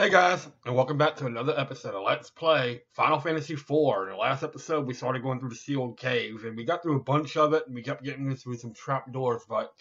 Hey guys, and welcome back to another episode of Let's Play Final Fantasy IV. In the last episode, we started going through the sealed cave, and we got through a bunch of it, and we kept getting through some trap doors, but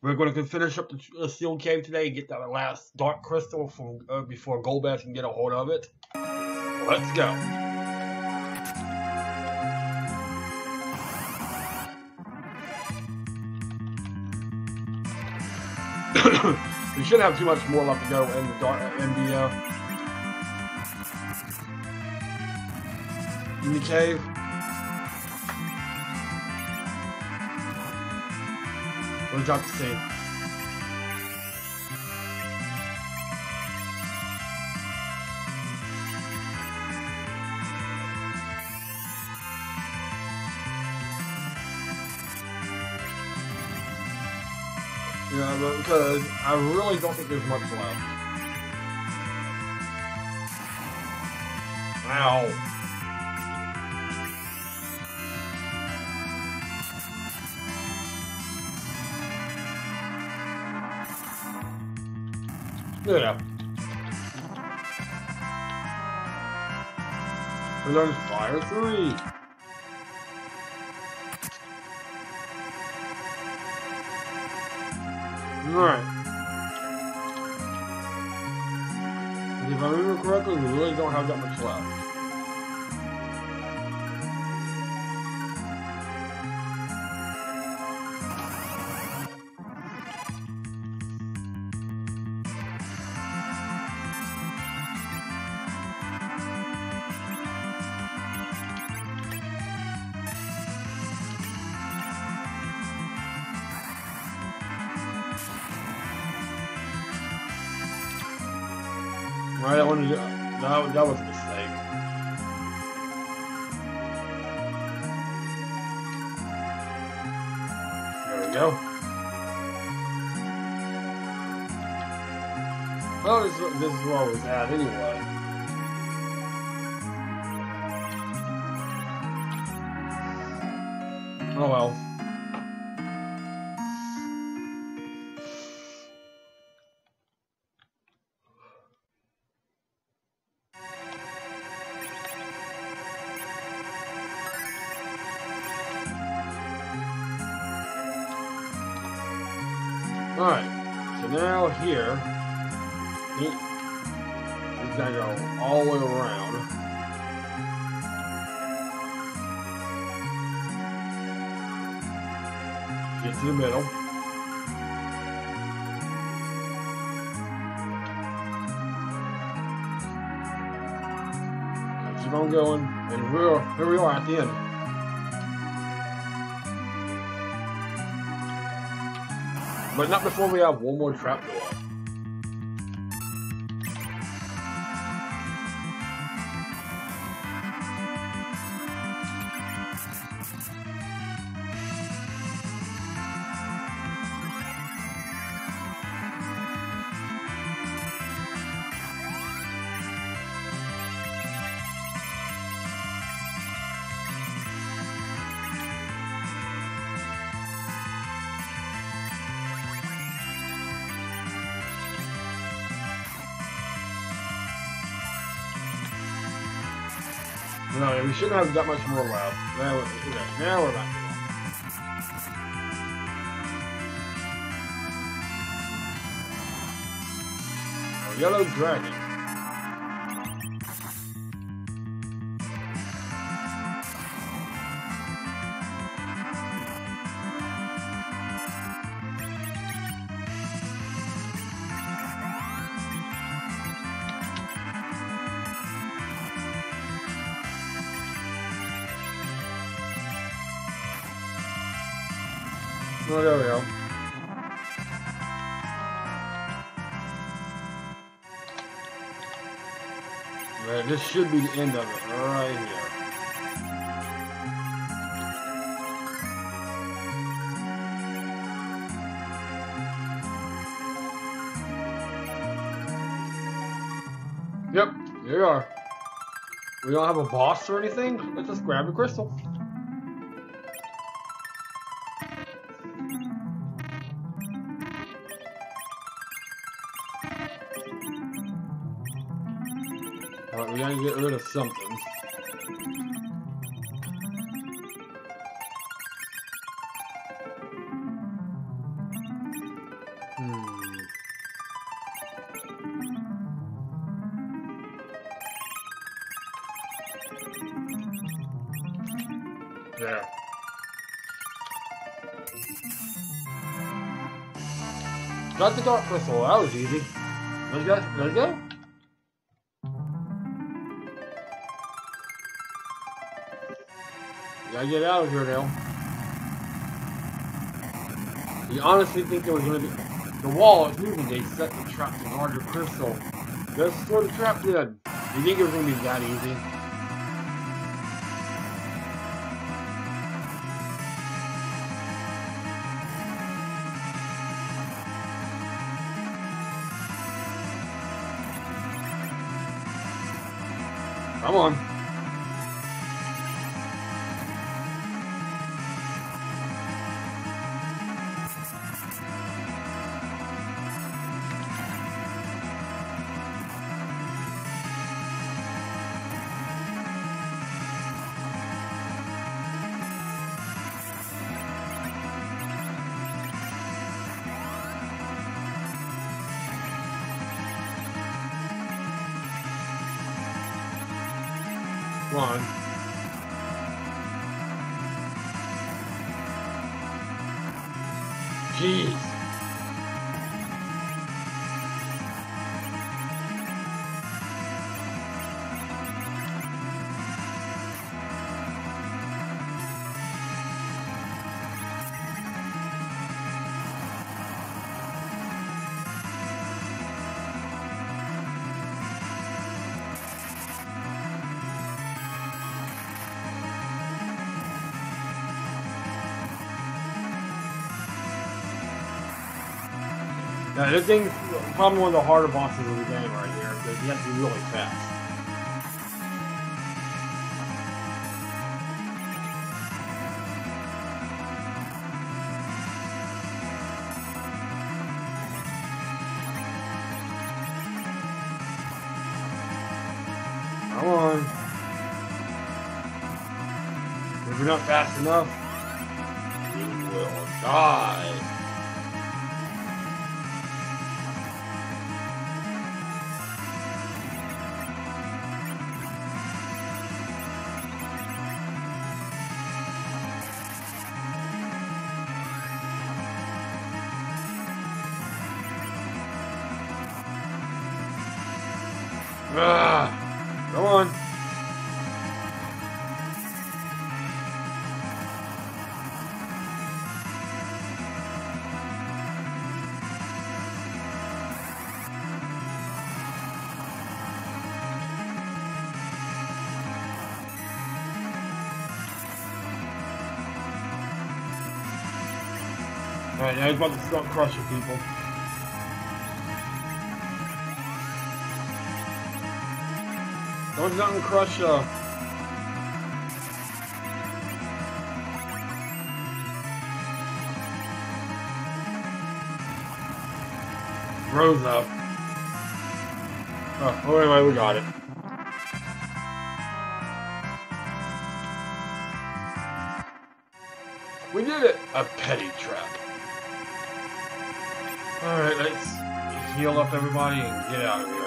we're going to finish up the, sealed cave today and get that last dark crystal from, uh, before Golbez can get a hold of it. Let's go. we shouldn't have too much more left to go in the dark in the uh, in the cave. We'll drop the scene. Yeah, but because I really don't think there's much left. Ow. Yeah. And then fire three. Right. If I remember correctly, we really don't have that much left. Go. Well, this, is- this is where I was at anyway. Oh well. Get to the middle. Keep on going, and we're, here we are at the end. But not before we have one more trap door. No, we shouldn't have that much more left. Now, we're- now we're back. Yellow dragon. Oh, there we go. Right, this should be the end of it, right here. Yep, here you are. We don't have a boss or anything. Let's just grab the crystal. Rid of something. Hmm. Got the dark crystal. That was easy. Let's go. Let's go. Gotta get out of here now. You honestly think there was gonna be the wall is moving? They set the trap to your crystal. Let's throw the trap in. You think it was gonna be that easy? Come on. Come on. Jeez. Yeah, this thing's probably one of the harder bosses of the game right here, because you have to be really fast. Come on. If you're not fast enough, you will die. Ah, come on. Alright, now he's about to start crushing people. Don't let him crush uh Rose up. Oh, well, anyway, we got it. We did it! A petty trap. Alright, let's heal up everybody and get out of here.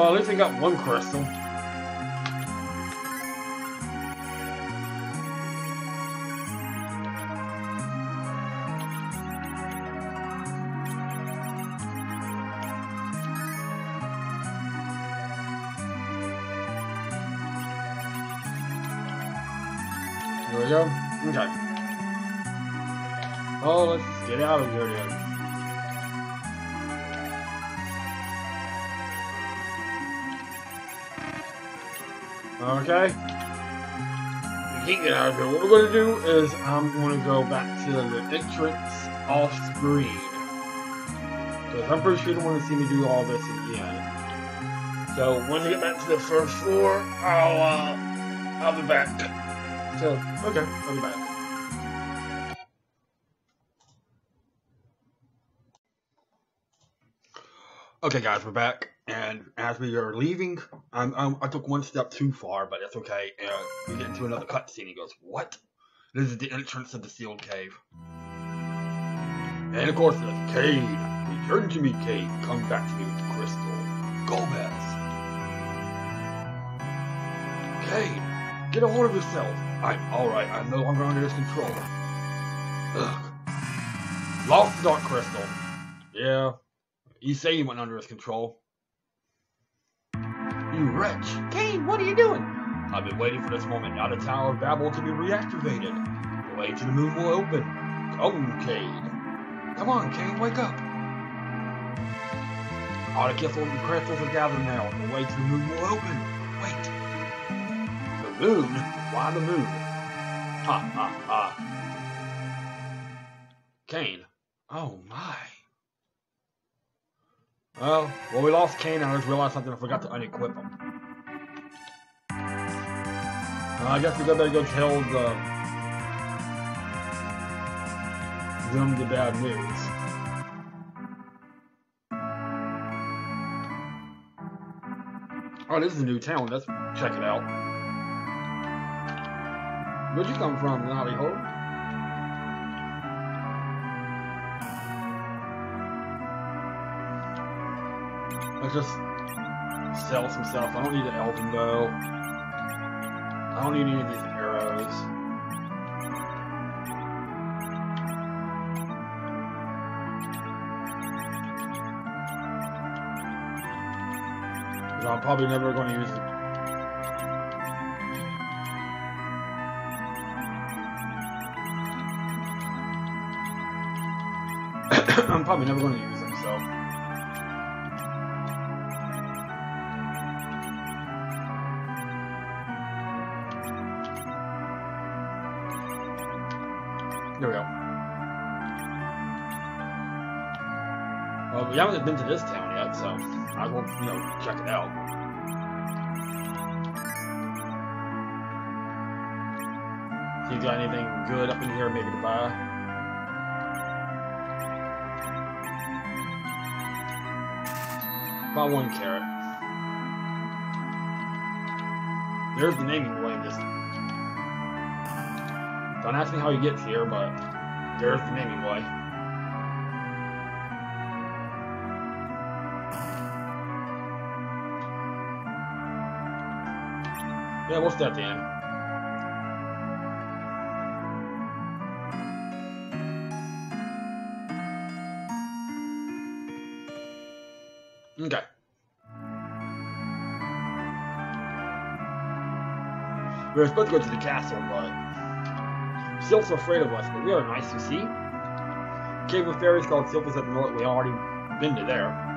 Well, at least I got one crystal. There we go. Okay. Oh, let's get out of here then. Okay. We can't get out of here. What we're going to do is I'm going to go back to the entrance off screen. Because I'm pretty sure you don't want to see me do all this again. So when we get back to the first floor, I'll uh, I'll be back. So, okay, I'll be back. Okay, guys, we're back, and as we are leaving, I'm, I'm, i took one step too far, but it's okay. And we get into another cutscene. He goes, "What? This is the entrance of the sealed cave." And of course, there's Kain. Return to me, Kain. Come back to me with the crystal. Golbez. Kain, get a hold of yourself. I'm alright. I'm no longer under his control. Ugh. Lost the Dark Crystal. Yeah. You say you went under his control. You wretch. Kain, what are you doing? I've been waiting for this moment. Now the Tower of Babil to be reactivated. The way to the moon will open. Come, Kain. Come on, Kain, wake up. All the crystals and crystals are gathered now. The way to the moon will open. Wait. The moon? Why the moon? Ha ha ha. Kain. Oh my. Well, well, we lost Kain, and I just realized something. I forgot to unequip him. Uh, I guess we better go tell the them the bad news. Oh, this is a new town. Let's check it out. Where'd you come from, Naughty Ho? Let's just sell some stuff. I don't need the elven bow. I don't need any of these arrows. I'm probably never going to use the I'm probably never going to use Well, we haven't been to this town yet, so I will, you know, check it out. See if you got anything good up in here, maybe to buy. Buy one carrot. There's the Namingway. Just don't ask me how he gets here, but there's the Namingway. Yeah, we'll step in. Okay. We were supposed to go to the castle, but Sylph's afraid of us, but we are nice to see. Cave of Fairies called Sylph's at the north. We already been to there.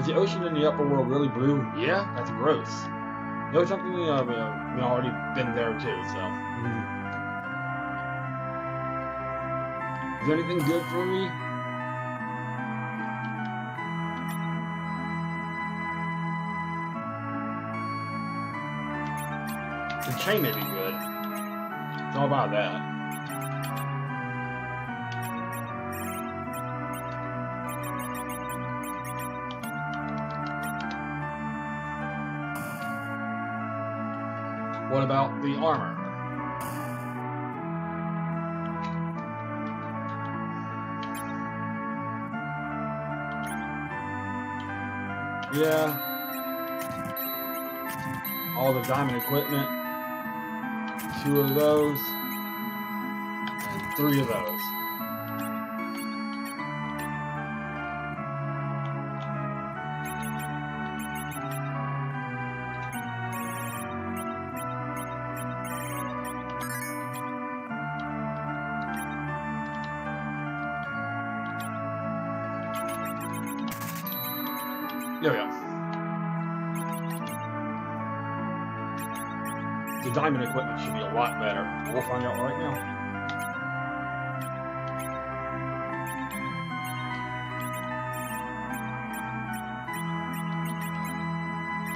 Is the ocean in the upper world really blue? Yeah, that's gross. No, something uh, we, uh, we already been there too, so. Is there anything good for me? The chain may be good. It's all about that. About the armor? Yeah. All the diamond equipment. Two of those. And three of those. There we are. The diamond equipment should be a lot better. We'll find out right now.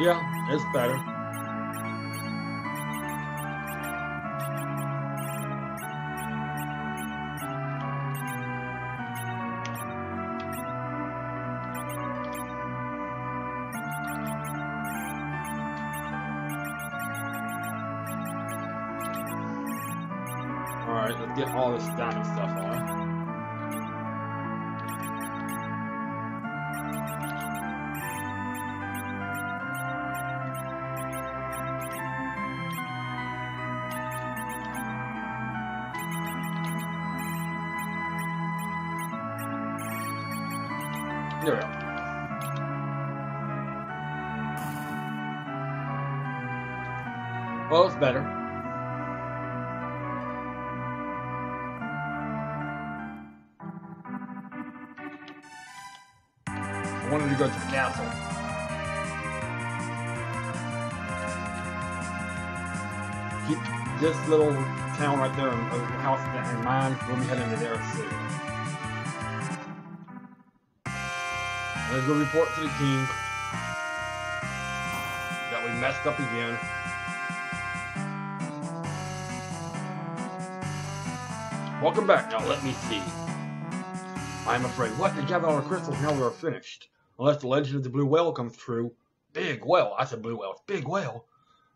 Yeah, it's better. Alright, let's get all this diamond stuff on. There we. Well, it's better. Wanted to go to the castle. Keep this little town right there, and uh, house in mind. We'll be heading to there soon. Let's go report to the king that we messed up again. Welcome back. Now let me see. I'm afraid. What? They gather all the crystals. Now we are finished. Unless the legend of the blue whale comes true. Big whale. I said blue whale. It's big whale.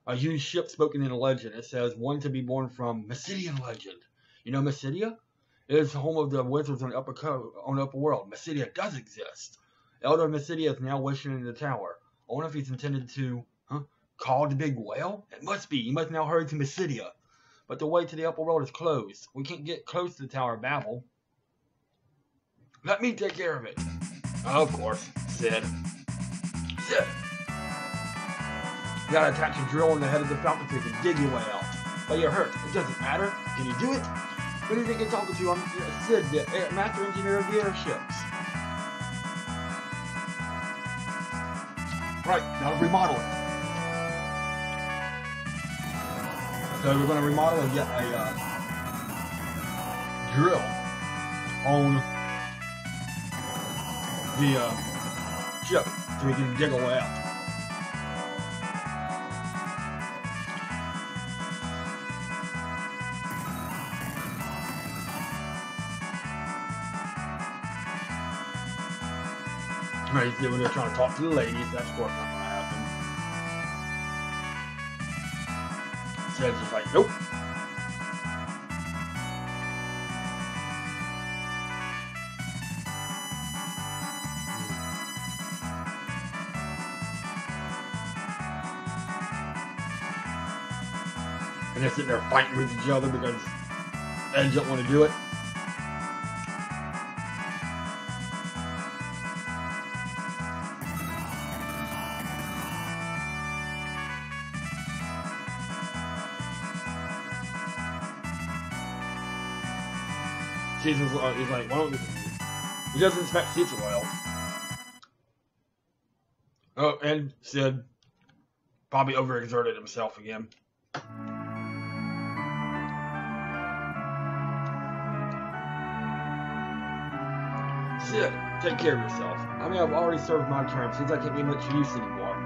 A huge ship spoken in a legend. It says one to be born from Mysidian legend. You know Mysidia? It is the home of the wizards on the upper co- on upper world. Mysidia does exist. Elder Mysidia is now wishing in the tower. I wonder if he's intended to, huh? Call the big whale? It must be. He must now hurry to Mysidia. But the way to the upper world is closed. We can't get close to the Tower of Babil. Let me take care of it. of course, Cid. Cid! You gotta attach a drill in the head of the fountain so you can dig your way out. But you're hurt. It doesn't matter. Can you do it? Who do you think you're talking to? I'm Cid, the master engineer of the airships. Right, now remodel it. So we're going to remodel and get a uh, drill on the uh, ship so we can dig a way out. Right, see when they're trying to talk to the ladies, that's of course not to happen. Says just like, nope. Sitting there fighting with each other because Ed don't want to do it. Caesar's uh, he's like, why don't you? He doesn't expect Caesar oil. Oh, and Cid probably overexerted himself again. Cid, take care of yourself. I mean, I've already served my term. Seems I can't be much use anymore.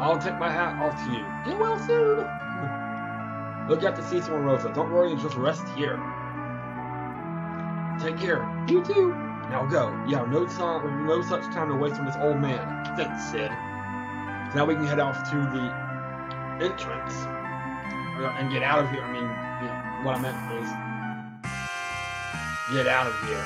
I'll take my hat off to you. Get well soon. Look out after Cecil and Rosa. Don't worry, just rest here. Take care. You too. Now go. Yeah, no time, no such time to waste on this old man. Thanks, Cid. So now we can head off to the entrance Uh, and get out of here. I mean, what I meant is get out of here.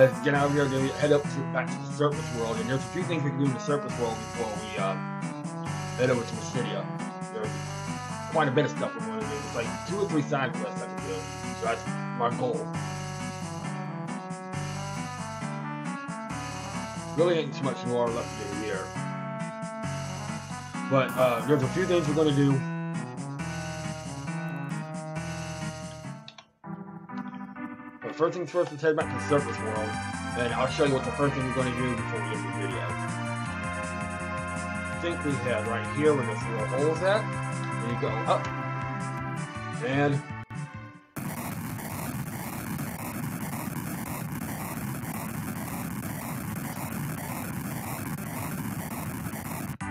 Uh, get out of here, we head up to, back to the surface world, and there's a few things we can do in the surface world before we uh, head over to Mysidia. There's quite a bit of stuff we're going to do. It's like two or three side quests I can do. So that's my goal. Really ain't too much more left to do here. But uh, there's a few things we're going to do. First things first, let's head back to the surface world, and I'll show you what the first thing we're going to do before we end the video. I think we head right here where this little hole is at. And you go up, and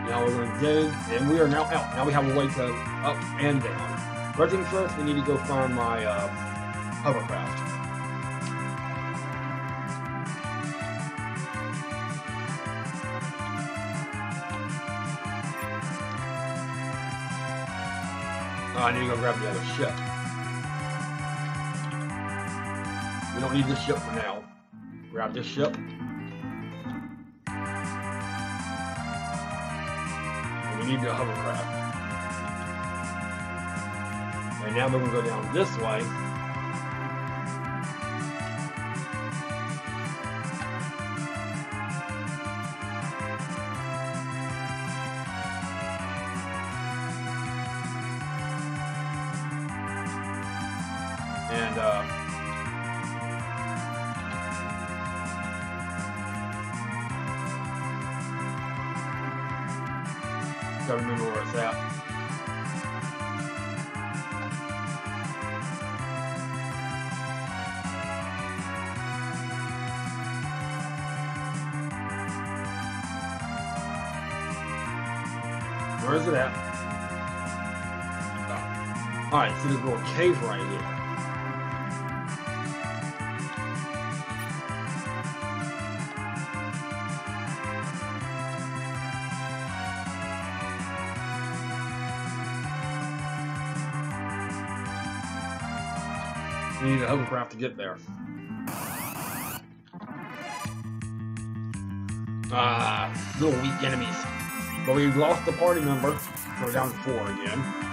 Now we're going to dig, and we are now out. Now we have a way to up and down. First things first, we need to go find my uh, hovercraft. Oh, I need to go grab the other ship. We don't need this ship for now. Grab this ship. And we need the hovercraft. And now we're going to go down this way. Alright, see this little cave right here. We need a hovercraft to get there. Ah, little weak enemies. But we've lost the party member, we're down to four again.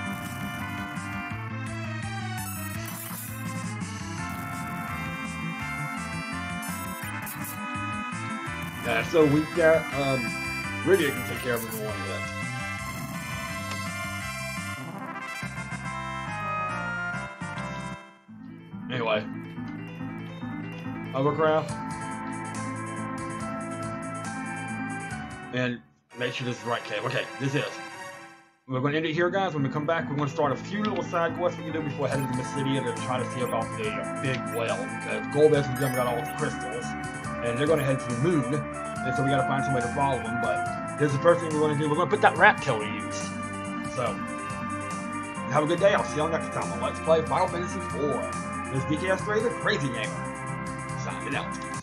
So we've got um Rydia can take care of in one. Anyway. Hovercraft. And make sure this is right cave. Okay, this is. We're going to end it here, guys. When we come back, we're going to start a few little side quests we can do before heading to the city to try to see about the big whale. Because Golbez and got all the crystals. And they're going to head to the moon. And so we got to find some way to follow them. But this is the first thing we're going to do. We're going to put that rat tail to use. So, have a good day. I'll see y'all next time on Let's Play Final Fantasy IV. This is DKS3, the Crazy Gamer. Signing out.